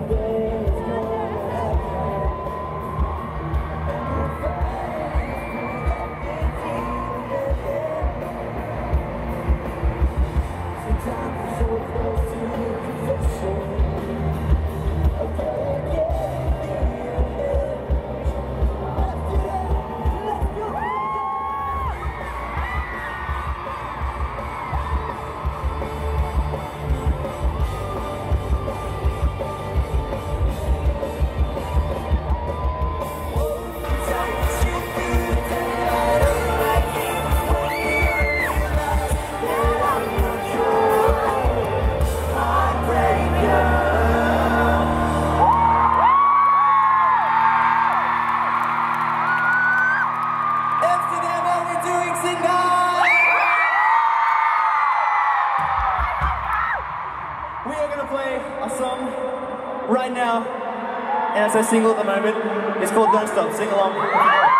away. We are gonna play a song right now, and it's our single at the moment. It's called Don't Stop. Sing along.